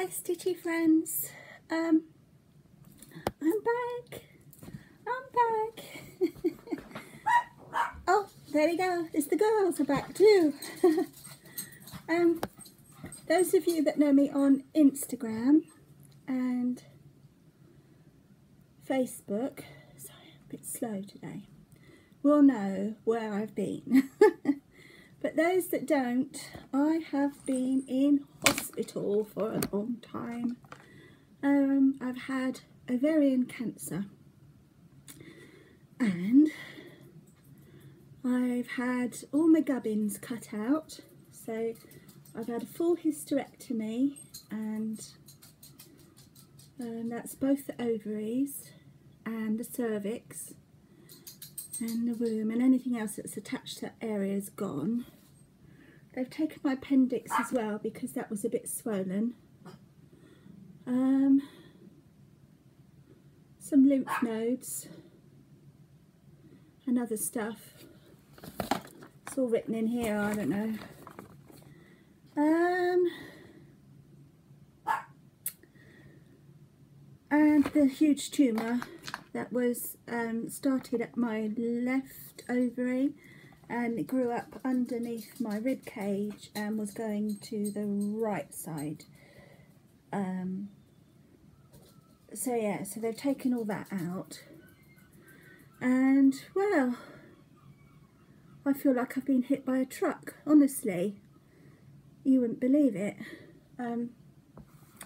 Hi Stitchy friends. Um, I'm back. I'm back. oh, there we go. It's the girls are back too. um, those of you that know me on Instagram and Facebook, sorry, I'm a bit slow today, will know where I've been. But those that don't, I have been in hospital for a long time. Um, I've had ovarian cancer and I've had all my gubbins cut out. So I've had a full hysterectomy and um, that's both the ovaries and the cervix and the womb and anything else that's attached to that area is gone. They've taken my appendix as well because that was a bit swollen. Um, some lymph nodes and other stuff. It's all written in here, I don't know. Um, and the huge tumour that was um, started at my left ovary and it grew up underneath my rib cage and was going to the right side. Um, so yeah, so they've taken all that out and well, I feel like I've been hit by a truck, honestly. You wouldn't believe it. Um,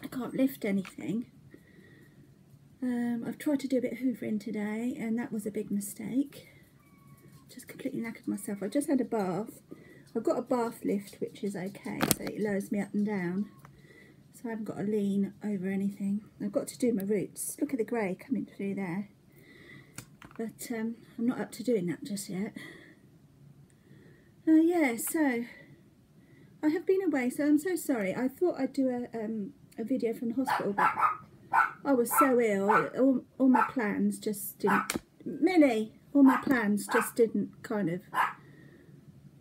I can't lift anything um, I've tried to do a bit of hoovering today and that was a big mistake. Just completely knackered myself. I just had a bath. I've got a bath lift which is okay so it lowers me up and down. So I haven't got to lean over anything. I've got to do my roots. Look at the grey coming through there. But um, I'm not up to doing that just yet. Uh, yeah, so I have been away, so I'm so sorry. I thought I'd do a, um, a video from the hospital, but I was so ill, all, all my plans just didn't, Millie, all my plans just didn't kind of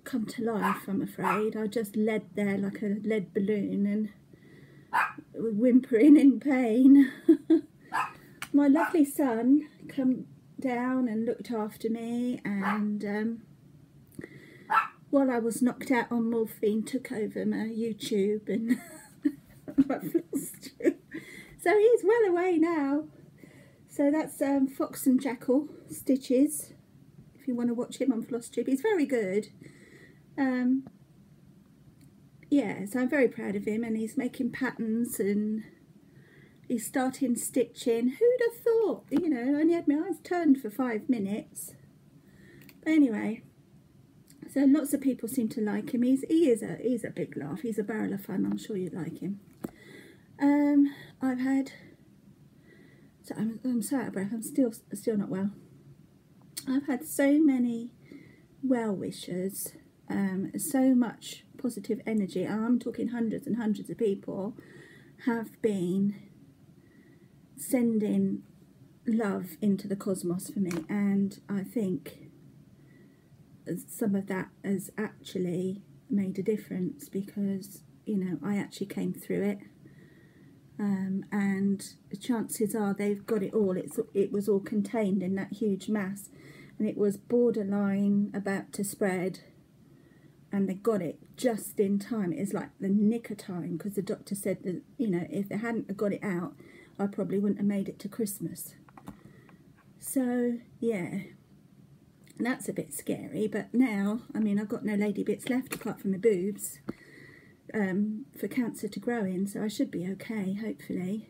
come to life, I'm afraid. I just led there like a lead balloon and whimpering in pain. my lovely son come down and looked after me and um, while I was knocked out on morphine took over my YouTube and my so he's well away now. So that's um, Fox and Jackal Stitches. If you want to watch him on FlossTube, he's very good. Um, yeah, so I'm very proud of him and he's making patterns and he's starting stitching. Who'd have thought? You know, I only had my eyes turned for five minutes. But anyway, so lots of people seem to like him. He's he is a he's a big laugh. He's a barrel of fun. I'm sure you'd like him. Um, I've had, so I'm, I'm so out of breath, I'm still, still not well. I've had so many well wishers, um, so much positive energy, I'm talking hundreds and hundreds of people have been sending love into the cosmos for me. And I think some of that has actually made a difference because you know I actually came through it um, and chances are they've got it all. It's it was all contained in that huge mass, and it was borderline about to spread, and they got it just in time. It was like the nick of time because the doctor said that you know if they hadn't got it out, I probably wouldn't have made it to Christmas. So yeah, that's a bit scary. But now, I mean, I've got no lady bits left apart from the boobs um, for cancer to grow in, so I should be okay, hopefully.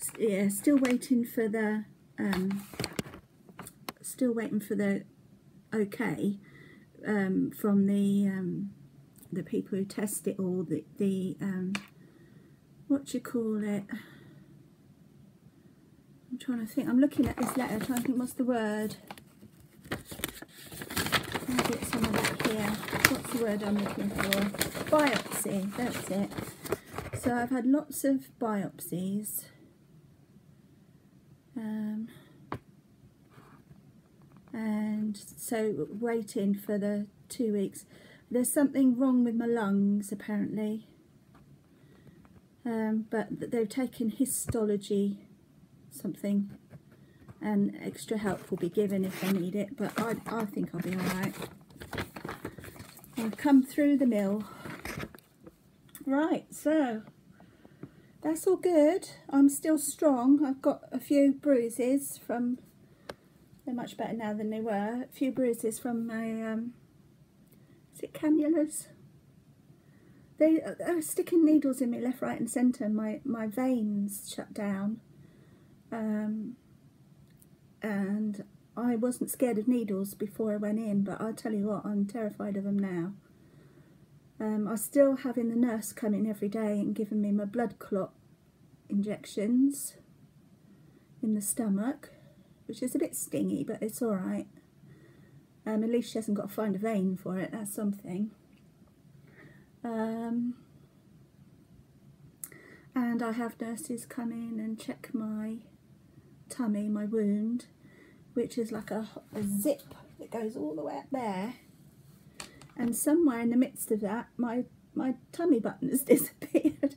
S yeah, still waiting for the, um, still waiting for the okay um, from the um, the people who test it all, the, the um, what you call it? I'm trying to think, I'm looking at this letter, trying to think what's the word. Here. What's the word I'm looking for? biopsy, that's it. So I've had lots of biopsies. Um, and so waiting for the two weeks. There's something wrong with my lungs apparently. um, but they've taken histology something and extra help will be given if they need it but I, I think I'll be alright. Come through the mill. Right so that's all good. I'm still strong. I've got a few bruises from they're much better now than they were. A few bruises from my um, is it cannulas? They are sticking needles in me left, right and centre. My, my veins shut down. Um, and I wasn't scared of needles before I went in, but I'll tell you what, I'm terrified of them now. Um, I'm still having the nurse come in every day and giving me my blood clot injections in the stomach, which is a bit stingy, but it's alright. Um, at least she hasn't got to find a vein for it, that's something. Um, and I have nurses come in and check my tummy, my wound, which is like a, a zip that goes all the way up there. And somewhere in the midst of that, my, my tummy button has disappeared.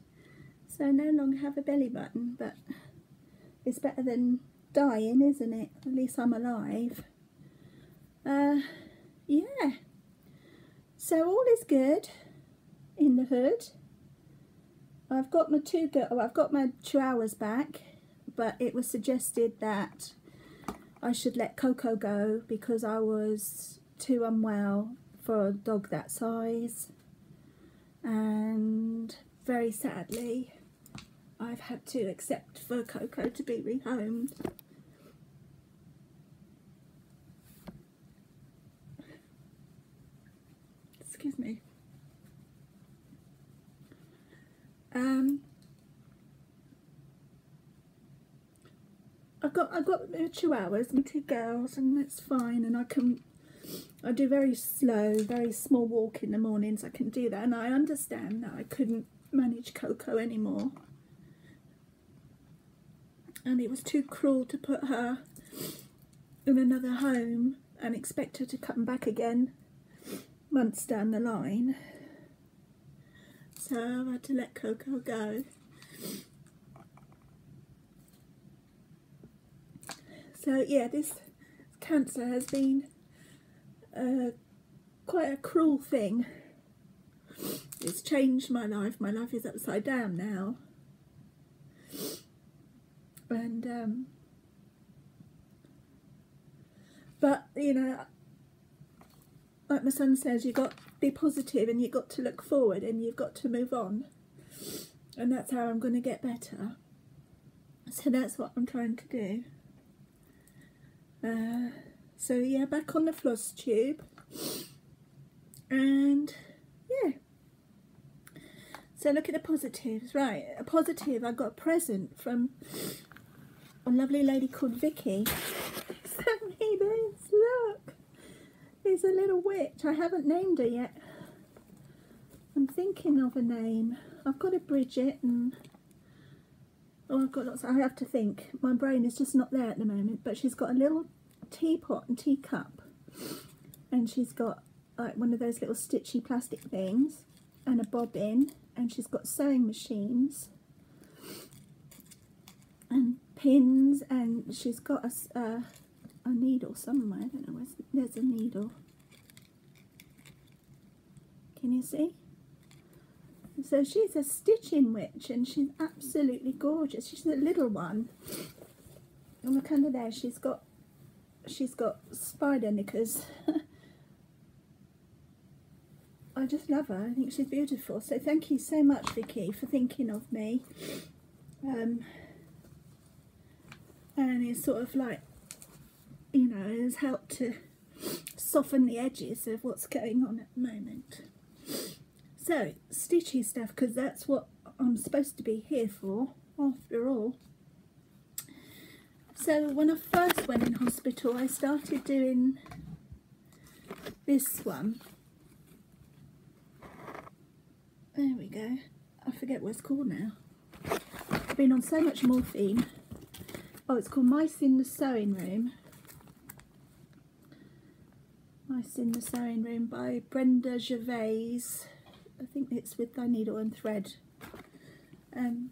So I no longer have a belly button, but it's better than dying, isn't it? At least I'm alive. Uh, yeah. So all is good in the hood. I've got my two oh, I've got my chihuahuas back, but it was suggested that I should let Coco go because I was too unwell for a dog that size. And very sadly, I've had to accept for Coco to be rehomed. Excuse me. Um, I've got I've got two hours, my two girls, and that's fine. And I can I do very slow, very small walk in the mornings. I can do that, and I understand that I couldn't manage Coco anymore, and it was too cruel to put her in another home and expect her to come back again months down the line so I had to let Coco go. So yeah, this cancer has been uh, quite a cruel thing. It's changed my life. My life is upside down now. And, um, but, you know, like my son says, you've got to be positive and you've got to look forward and you've got to move on. And that's how I'm going to get better. So that's what I'm trying to do. Uh, so yeah, back on the floss tube. And yeah. So look at the positives. Right, a positive, I got a present from a lovely lady called Vicky. Sent me this, look is a little witch. I haven't named her yet. I'm thinking of a name. I've got a Bridget and oh I've got lots I have to think. My brain is just not there at the moment, but she's got a little teapot and teacup and she's got like one of those little stitchy plastic things and a bobbin and she's got sewing machines and pins and she's got a, a needle somewhere. I don't know where's there's a needle. Can you see? So she's a stitching witch and she's absolutely gorgeous. She's a little one. And look under there, she's got she's got spider knickers. I just love her. I think she's beautiful. So thank you so much, Vicky, for thinking of me. Um, and it's sort of like you know, has helped to soften the edges of what's going on at the moment. So, stitchy stuff, because that's what I'm supposed to be here for, after all. So, when I first went in hospital, I started doing this one. There we go. I forget what it's called now. I've been on so much morphine. Oh, it's called Mice in the Sewing Room. Mice in the Sewing Room by Brenda Gervais. I think it's with the needle and thread. Um,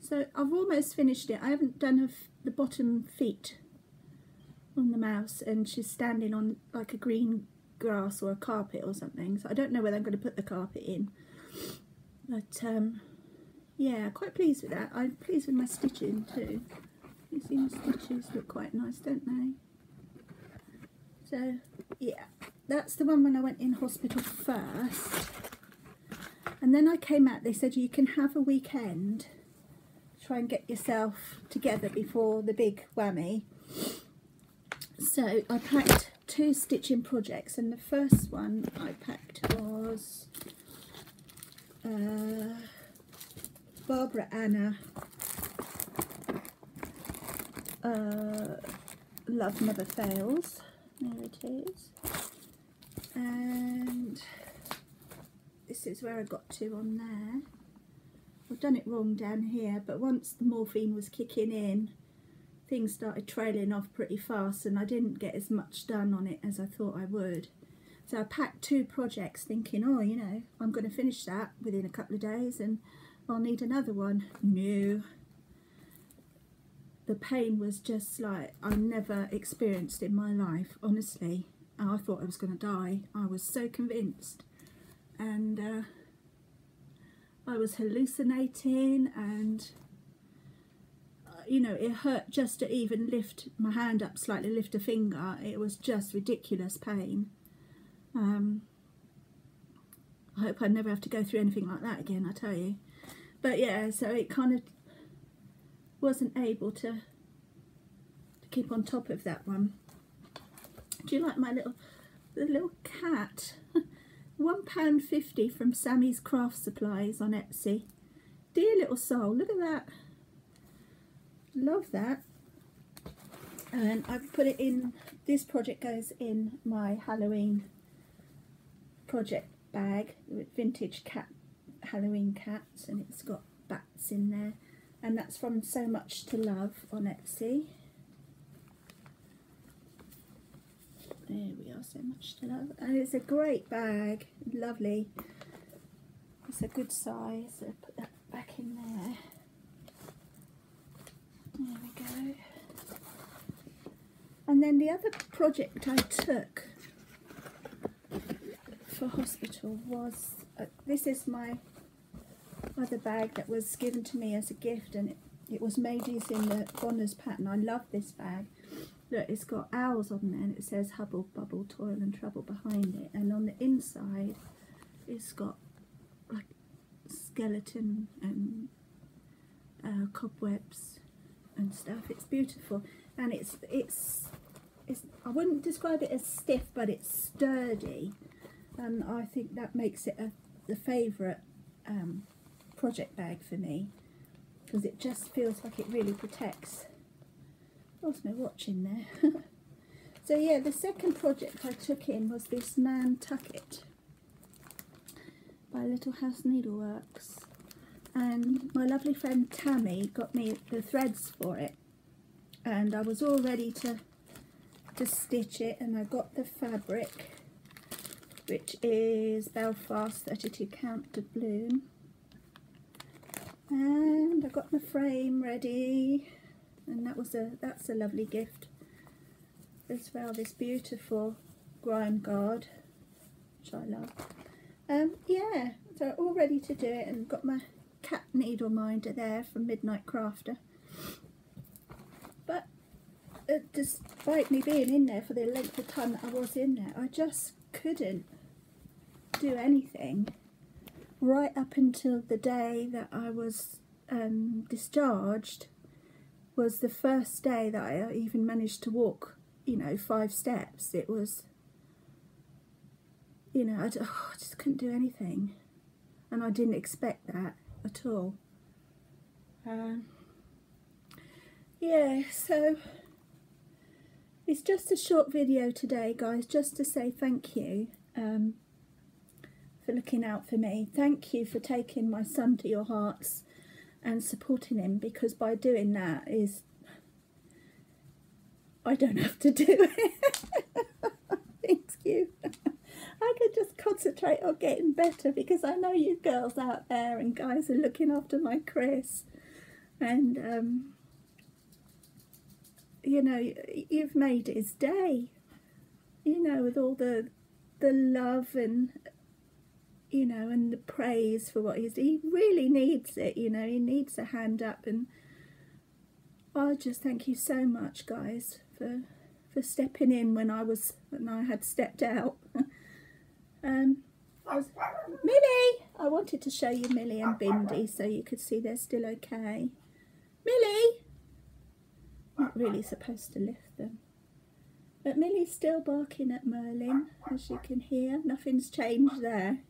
so I've almost finished it. I haven't done her the bottom feet on the mouse and she's standing on like a green grass or a carpet or something. So I don't know whether I'm going to put the carpet in. But um, yeah, quite pleased with that. I'm pleased with my stitching too. You see my stitches look quite nice, don't they? So yeah, that's the one when I went in hospital first. And then I came out, they said you can have a weekend, try and get yourself together before the big whammy. So I packed two stitching projects and the first one I packed was uh, Barbara Ana uh, Love Never Fails. There it is. And this is where I got to on there. I've done it wrong down here, but once the morphine was kicking in, things started trailing off pretty fast and I didn't get as much done on it as I thought I would. So I packed two projects thinking, oh, you know, I'm going to finish that within a couple of days and I'll need another one. No. The pain was just like I never experienced in my life, honestly. I thought I was going to die. I was so convinced. And uh, I was hallucinating and you know, it hurt just to even lift my hand up slightly, lift a finger. It was just ridiculous pain. Um, I hope I never have to go through anything like that again, I tell you. But yeah, so it kind of wasn't able to, to keep on top of that one. Do you like my little, the little cat? £1.50 from Sammy's Craft Supplies on Etsy. Dear little soul, look at that. Love that. And I've put it in this project goes in my Halloween project bag with vintage cat Halloween cats and it's got bats in there. And that's from So Much to Love on Etsy there we are So Much to Love and it's a great bag lovely it's a good size so put that back in there there we go. And then the other project I took for hospital was, uh, this is my other bag that was given to me as a gift and it, it was made using the Bonner's pattern. I love this bag. Look, it's got owls on there and it says Hubble, Bubble, Toil and Trouble behind it. And on the inside, it's got like skeleton and uh, cobwebs and stuff. It's beautiful and it's it's it's I wouldn't describe it as stiff but it's sturdy and I think that makes it a the favourite um, project bag for me because it just feels like it really protects. What's my watch in there? so yeah, the second project I took in was this Nantucket by Little House Needleworks. And my lovely friend Tammy got me the threads for it. And I was all ready to to stitch it and I got the fabric which is Belfast 32 count doubloon and I got my frame ready and that was a that's a lovely gift as well this beautiful grime guard which I love um yeah so all ready to do it and got my cat needle minder there from Midnight Crafter. But uh, despite me being in there for the length of time that I was in there, I just couldn't do anything right up until the day that I was um, discharged was the first day that I even managed to walk, you know, five steps. It was, you know, I, oh, I just couldn't do anything. And I didn't expect that at all. Um, yeah, so it's just a short video today, guys, just to say thank you um, for looking out for me. Thank you for taking my son to your hearts and supporting him because by doing that is I don't have to do it. Thank you. I could just concentrate on getting better because I know you girls out there and guys are looking after my Chris. And, um, you know, you've made his day, you know, with all the the love and you know, and the praise for what he's he really needs it, you know, he needs a hand up and I just thank you so much guys for for stepping in when I was when I had stepped out. um I was, Millie! I wanted to show you Millie and Bindi so you could see they're still okay. Millie! Not really supposed to lift them. But Millie's still barking at Merlin, as you can hear. Nothing's changed there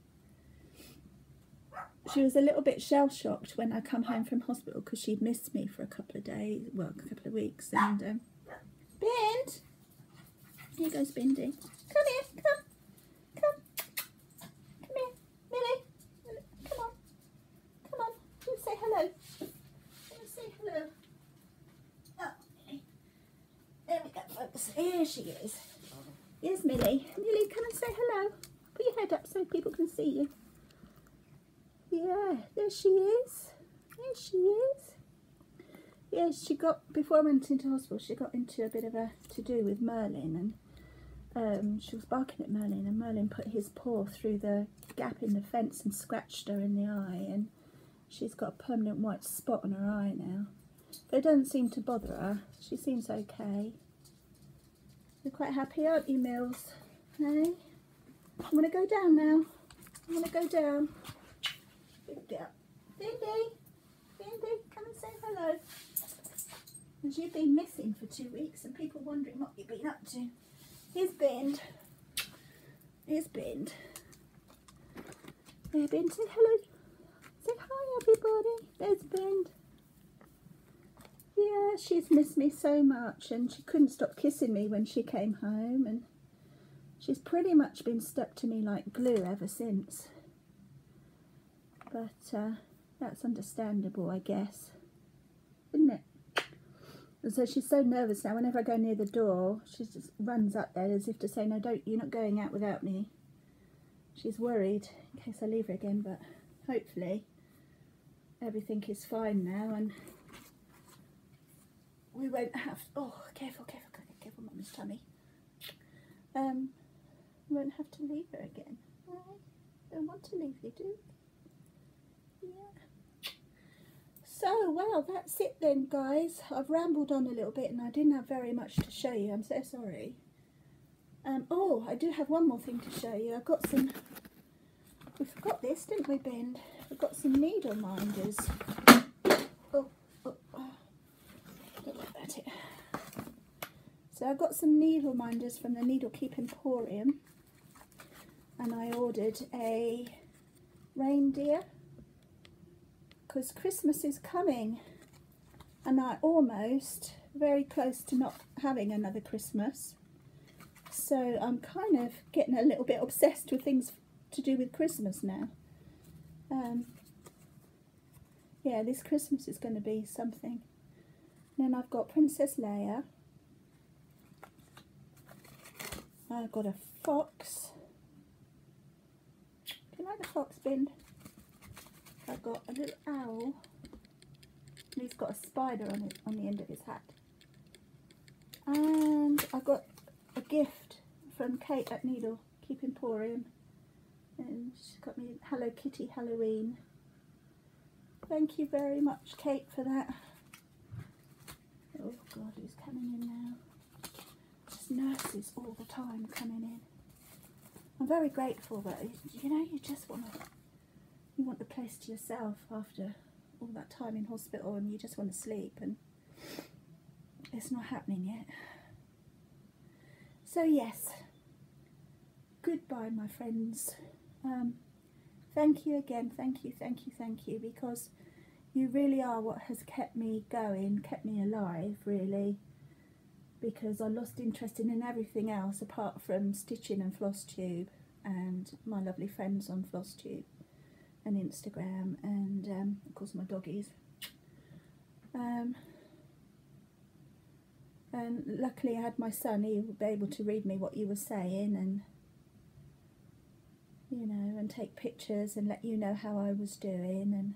she was a little bit shell shocked when I come home from hospital because she'd missed me for a couple of days, well, a couple of weeks. And um, Bind, here goes Bindi. Come here, come, come, come here, Millie. Come on, come on. You say hello. Say hello. Oh, there we go, folks. Here she is. Here's Millie. Millie, come and say hello. Put your head up so people can see you. Yeah, there she is. There she is. Yeah, she got, before I went into hospital, she got into a bit of a to-do with Merlin and um, she was barking at Merlin and Merlin put his paw through the gap in the fence and scratched her in the eye and she's got a permanent white spot on her eye now. But it doesn't seem to bother her. She seems okay. You're quite happy, aren't you, Mills? Hey? I'm going to go down now. I'm going to go down. Bindi, Bindi, come and say hello. Because you've been missing for two weeks and people wondering what you've been up to. Here's Bind. Here's Bind. There, Bind, say hello. Say hi, everybody. There's Bind. Yeah, she's missed me so much and she couldn't stop kissing me when she came home and she's pretty much been stuck to me like glue ever since but uh, that's understandable, I guess, isn't it? And so she's so nervous now. Whenever I go near the door, she just runs up there as if to say, "No, don't! You're not going out without me." She's worried in case I leave her again, but hopefully everything is fine now, and we won't have. Oh, careful, careful, careful, careful, Mummy's tummy. Um, we won't have to leave her again. I don't want to leave you, do? So, well, that's it then, guys. I've rambled on a little bit and I didn't have very much to show you. I'm so sorry. Um, oh, I do have one more thing to show you. I've got some... We forgot this, didn't we, Ben? We've got some needle minders. Oh, oh, oh. Don't it. So I've got some needle minders from the Needle Keep Emporium. And I ordered a reindeer because Christmas is coming and I almost very close to not having another Christmas. So I'm kind of getting a little bit obsessed with things to do with Christmas now. Um, yeah this Christmas is going to be something. Then I've got Princess Leia. I've got a fox. Can I have the fox bin I've got a little owl and he's got a spider on it on the end of his hat. And I've got a gift from Kate at Needle Keep Emporium and she's got me Hello Kitty Halloween. Thank you very much Kate for that. Oh god, who's coming in now? Just nurses all the time coming in. I'm very grateful but you know you just want to you want the place to yourself after all that time in hospital and you just want to sleep and it's not happening yet. So yes, goodbye my friends. Um, thank you again, thank you, thank you, thank you because you really are what has kept me going, kept me alive really because I lost interest in everything else apart from stitching and floss tube and my lovely friends on floss tube and Instagram and um, of course my doggies. Um, and luckily I had my son, he would be able to read me what you were saying and you know, and take pictures and let you know how I was doing and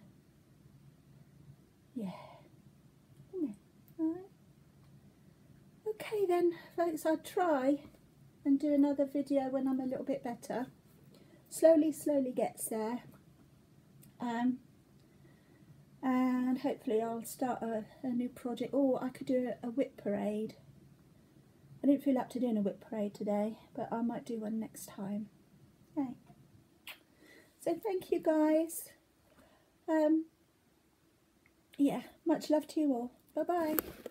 yeah. Okay then, folks, I'll try and do another video when I'm a little bit better. Slowly, slowly gets there. Um, and hopefully I'll start a, a new project. Or I could do a, a WIP parade. I didn't feel up to doing a WIP parade today, but I might do one next time. Okay. So thank you guys. Um, yeah, much love to you all. Bye bye.